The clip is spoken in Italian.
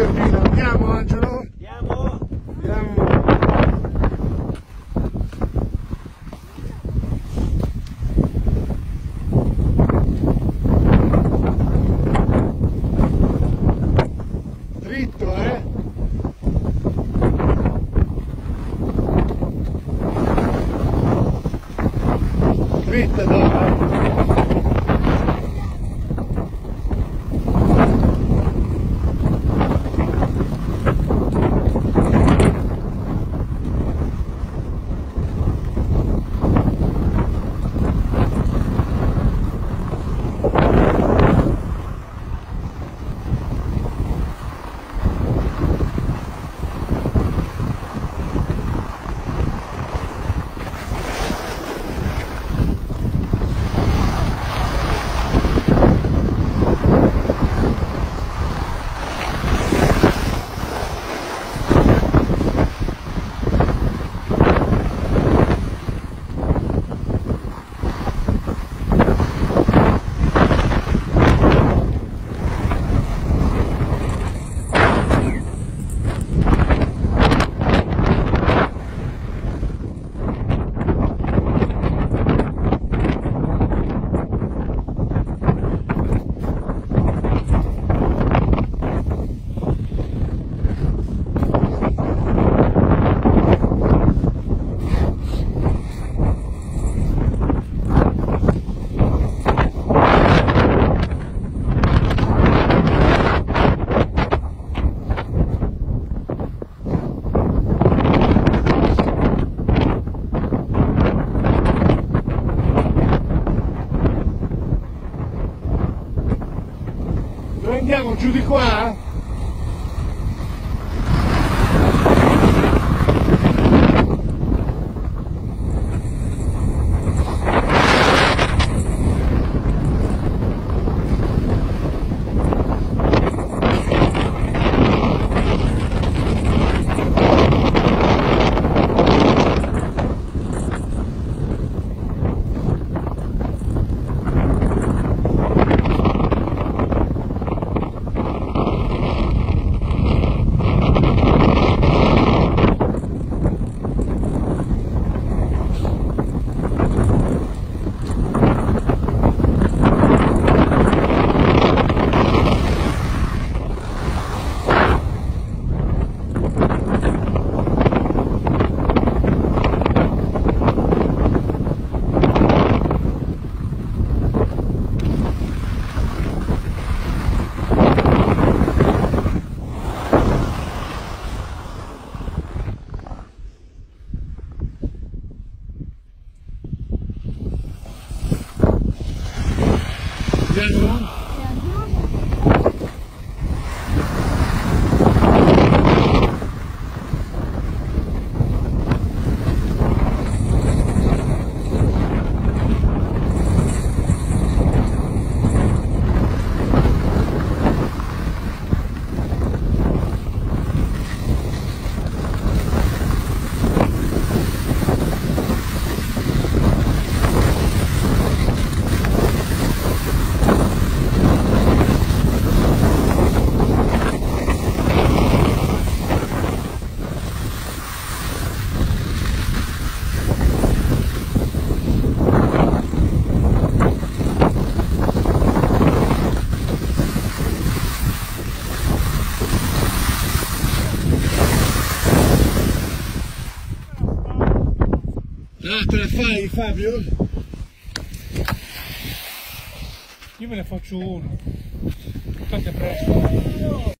Cervino. Andiamo Angelo? Andiamo? Andiamo. Dritto, eh? Dritta donna. Andiamo giù di qua? Ah, te la fai Fabio? Io me ne faccio uno. Tanto è presto.